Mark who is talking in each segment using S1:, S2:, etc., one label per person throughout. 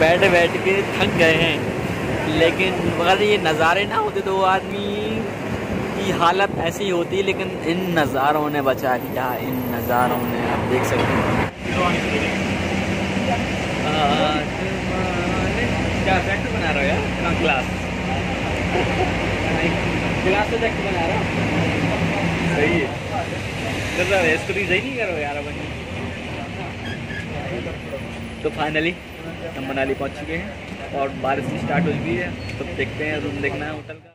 S1: बैठ बैठ के थक गए हैं। लेकिन अगर ये नज़ारे ना होते तो आदमी की हालत ऐसी होती, लेकिन इन नज़ारों ने बचा दिया, इन नज़ारों ने। आप देख सकते हैं। क्या बना रहे हो यार? है तो करो यार तो फाइनली हम मनाली पहुँच चुके हैं और बारिश स्टार्ट हो चुकी है। तो देखते हैं रूम देखना है होटल का।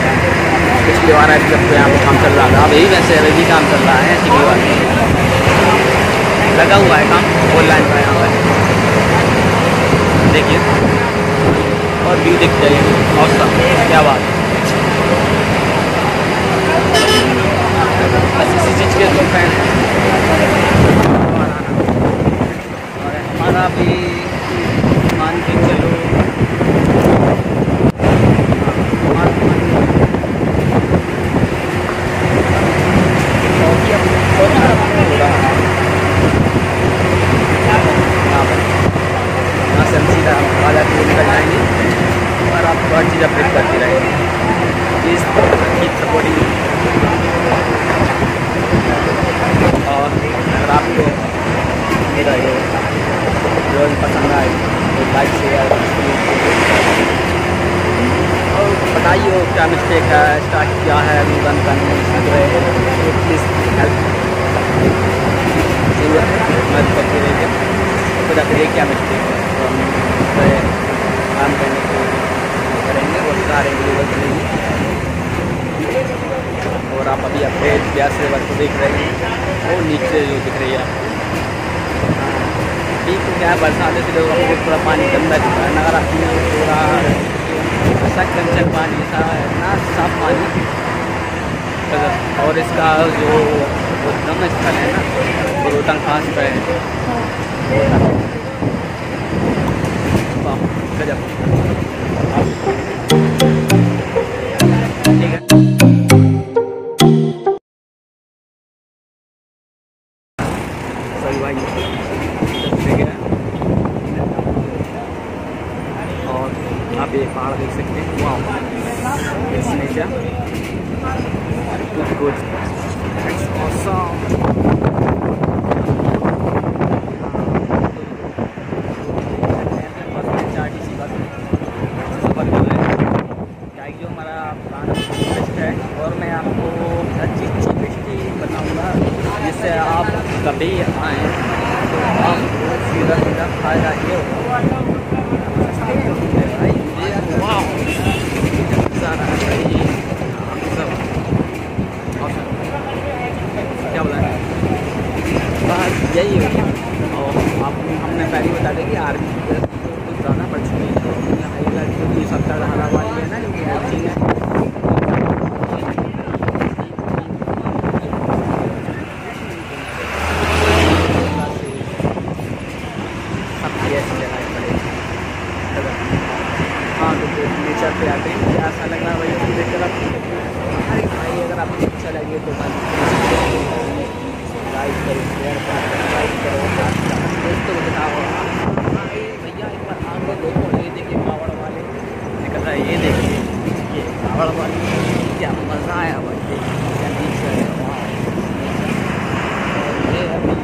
S1: आ बार है जब यहाँ पे काम चल रहा था अभी वैसे अभी भी काम चल रहा है ऐसी कोई बात नहीं लगा हुआ है काम ऑनलाइन का यहाँ पर देखिए और व्यू दिख जाइए मौसम क्या बात बस इसी चीज़ के तो फ़ैन और हमारा भी मान के चलो बताइए क्या मिस्टेक है स्टार्ट किया है अभी रन करने लग रहे हैं प्लीज़ हेल्प मदद करते रहिए खुदा करिए क्या मिस्टेक है? तो काम करने को करेंगे और सारे वीडियो करेंगे और आप अभी अपने गैस लेवल को देख रहे हैं, वो नीचे जो दिख रही है ठीक है क्या बरसात से लोग थोड़ा पानी गंदा दिखा है नगर है पूरा ऐसा कंचन पानी था इतना साफ़ पानी और इसका जो उद्गम स्थल है ना, वो रोहतांग खास पे है? गजब ठीक है सही भाई ठीक है और आप ये पहाड़ देख सकते हैं वाह it's nature good good it's awesome जो हमारा प्लान है और मैं आपको हर चीज़ चीपेस्ट बताऊँगा जिससे आप कभी आएँ तो आप सीधा सीधा खा जाइए क्या बोला बस यही है और आप हमने पहले ही बता दें कि आर्मी कुछ ज़्यादा बढ़ चुकी है तो हाईगा क्योंकि सत्तर हरा वाली है ना जो कि अच्छी है सबकी ऐसी जगह पड़ेगी हाँ तो फिर नेचर पे आते हैं क्या ऐसा लग रहा है भाई देख कर आप अरे भाई अगर आपको अच्छा लगे तो लाइक करो शेयर करो लाइक करो दोस्तों को बताओ भाई भैया एक बार आप लोग देखो ये देखिए पावड़ वाले निकल रहा है ये देखिए ये क्या मज़ा आया भाई ये अभी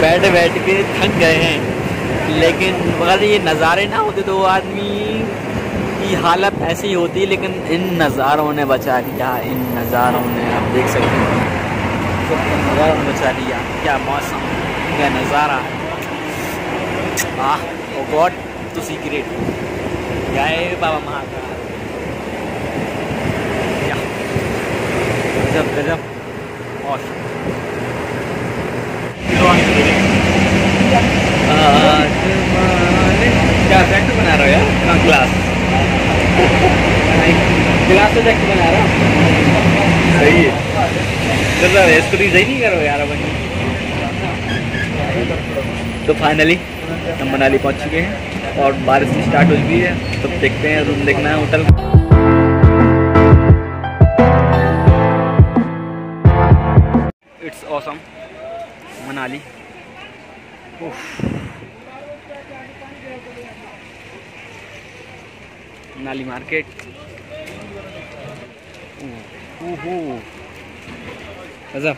S1: बैठ बैठ के थक गए हैं। लेकिन अगर ये नज़ारे ना होते तो आदमी की हालत ऐसी होती, लेकिन इन नज़ारों ने बचा लिया, इन नज़ारों ने, आप देख सकते हैं। नज़ारों ने बचा लिया। क्या मौसम, क्या नज़ारा। आह ओ गॉड तुसी ग्रेट जय बाबा महाकाल? फाइनली हम मनाली पहुँच चुके हैं और बारिश स्टार्ट हो चुकी है। तो देखते हैं, रूम देखना है, hotel. It's awesome Manali. Manali market गजब।